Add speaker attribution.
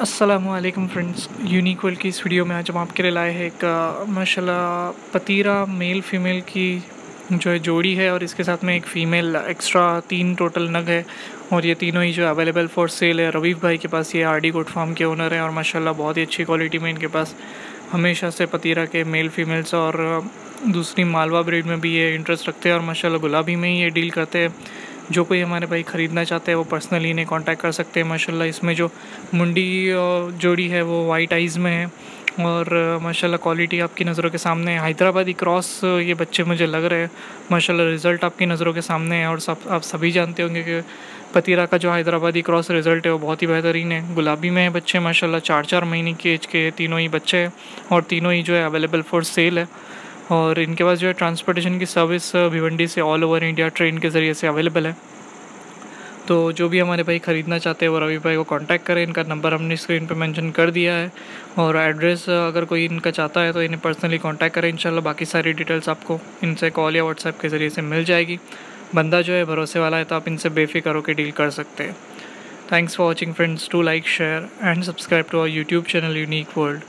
Speaker 1: असलकम friends unique world की इस वीडियो में आज हम आपके लिए लाए हैं एक माशाल्लाह पतीरा मेल फीमेल की जो है जोड़ी है और इसके साथ में एक फ़ीमेल एक्स्ट्रा तीन टोटल नग है और ये तीनों ही जो अवेलेबल फॉर सेल है। रवीफ भाई के पास ये आर डी गोट फार्म के ओनर हैं और माशाल्लाह बहुत ही अच्छी क्वालिटी में इनके पास हमेशा से पतीरा के मेल फीमेल्स और दूसरी मालवा ब्रीड में भी ये इंटरेस्ट रखते हैं और माशाल्लाह गुलाबी में ही ये डील करते हैं। जो कोई हमारे भाई ख़रीदना चाहते हैं, वो पर्सनली इन्हें कांटेक्ट कर सकते हैं। माशाल्लाह, इसमें जो मुंडी जोड़ी है, वो वाइट आइज़ में है। और माशाल्लाह क्वालिटी आपकी नज़रों के सामने है। हैदराबादी क्रॉस ये बच्चे मुझे लग रहे हैं। माशाल्लाह रिज़ल्ट आपकी नज़रों के सामने है। और सब, आप सभी जानते होंगे कि पतीरा का जो हैदराबादी क्रॉस रिज़ल्ट है, वो बहुत ही बेहतरीन है। गुलाबी में है बच्चे, माशाल्लाह चार चार महीने की एज के तीनों ही बच्चे हैं। और तीनों ही जो है अवेलेबल फॉर सेल है। और इनके पास जो है ट्रांसपोर्टेशन की सर्विस भिवंडी से ऑल ओवर इंडिया ट्रेन के ज़रिए से अवेलेबल है। तो जो भी हमारे भाई ख़रीदना चाहते हैं, वो रवि भाई को कांटेक्ट करें। इनका नंबर हमने स्क्रीन पे मेंशन कर दिया है और एड्रेस अगर कोई इनका चाहता है तो इन्हें पर्सनली कांटेक्ट करें। इंशाल्लाह बाकी सारी डिटेल्स आपको इनसे कॉल या व्हाट्सएप के ज़रिए से मिल जाएगी। बंदा जो है भरोसे वाला है तो आप इनसे बेफिक्र होकर डील कर सकते हैं। Thanks for watching friends to like share and subscribe to our YouTube channel unique world